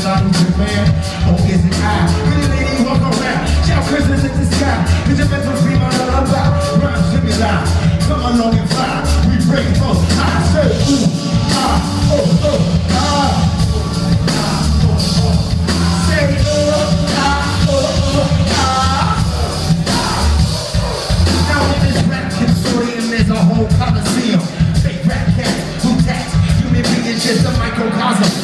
bitch, I need your man. Oh, is it I? Pretty lady, walk around. Shout Christmas in the sky. Cause your best friend be my lullaby. Rhymes to me loud. Come along and fly. We break both. I say, ooh, ah, oh, oh, ah. Coliseum, fake rap cats, who tax, human being is just a microcosm.